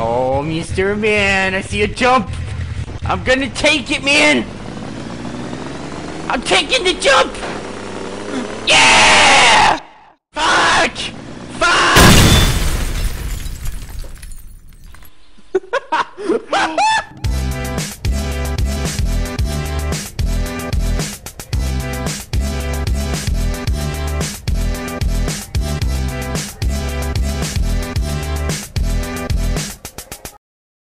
Oh, Mr. Man, I see a jump. I'm gonna take it, man. I'm taking the jump.